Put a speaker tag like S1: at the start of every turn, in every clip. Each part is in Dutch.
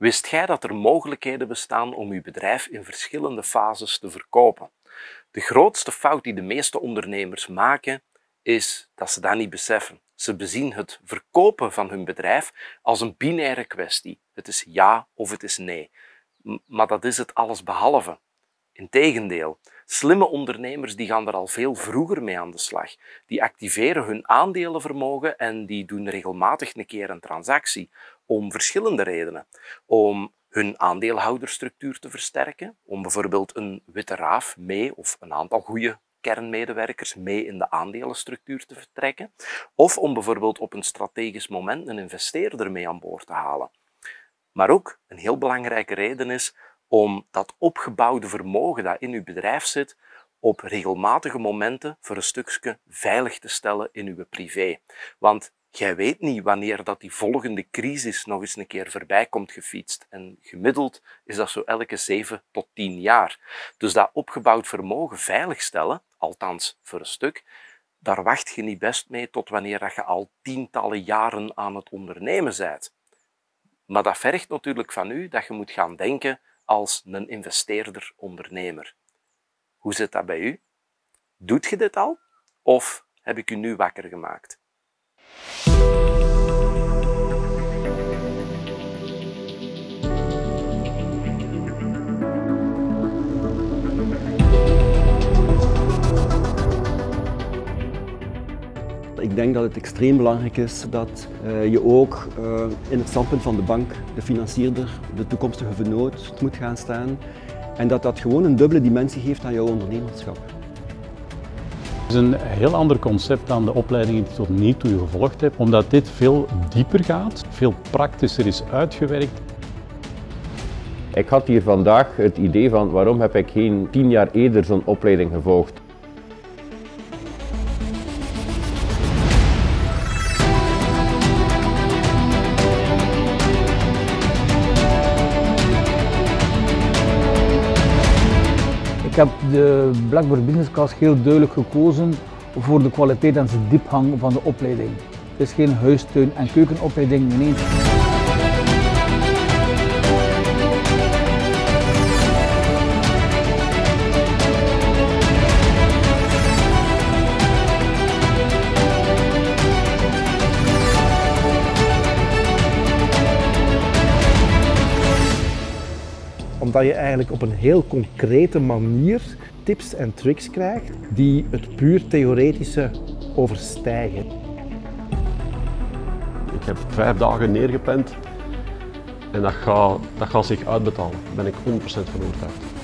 S1: Wist jij dat er mogelijkheden bestaan om uw bedrijf in verschillende fases te verkopen? De grootste fout die de meeste ondernemers maken, is dat ze dat niet beseffen. Ze bezien het verkopen van hun bedrijf als een binaire kwestie. Het is ja of het is nee. Maar dat is het alles behalve. Integendeel, slimme ondernemers die gaan er al veel vroeger mee aan de slag. Die activeren hun aandelenvermogen en die doen regelmatig een keer een transactie om verschillende redenen. Om hun aandeelhouderstructuur te versterken, om bijvoorbeeld een witte raaf mee of een aantal goede kernmedewerkers mee in de aandelenstructuur te vertrekken, of om bijvoorbeeld op een strategisch moment een investeerder mee aan boord te halen. Maar ook een heel belangrijke reden is om dat opgebouwde vermogen dat in uw bedrijf zit, op regelmatige momenten voor een stukje veilig te stellen in uw privé. Want jij weet niet wanneer dat die volgende crisis nog eens een keer voorbij komt gefietst. En gemiddeld is dat zo elke 7 tot 10 jaar. Dus dat opgebouwd vermogen veiligstellen, althans voor een stuk, daar wacht je niet best mee tot wanneer dat je al tientallen jaren aan het ondernemen bent. Maar dat vergt natuurlijk van u dat je moet gaan denken als een investeerder-ondernemer. Hoe zit dat bij u? Doet je dit al? Of heb ik u nu wakker gemaakt?
S2: Denk dat het extreem belangrijk is dat uh, je ook uh, in het standpunt van de bank, de financierder, de toekomstige vernoot moet gaan staan. En dat dat gewoon een dubbele dimensie geeft aan jouw ondernemerschap.
S3: Het is een heel ander concept dan de opleidingen die ik tot nu toe gevolgd heb, omdat dit veel dieper gaat, veel praktischer is uitgewerkt.
S4: Ik had hier vandaag het idee van waarom heb ik geen tien jaar eerder zo'n opleiding gevolgd.
S5: Heb de Blackboard Business Class heel duidelijk gekozen voor de kwaliteit en de diepgang van de opleiding. Het is geen huistuin- en keukenopleiding, nee.
S6: Omdat je eigenlijk op een heel concrete manier tips en tricks krijgt die het puur theoretische overstijgen.
S7: Ik heb vijf dagen neergepland en dat gaat, dat zich uitbetalen. Daar ben ik 100% van overtuigd.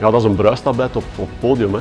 S7: Ja, dat is een bruistablet op, op podium. Hè.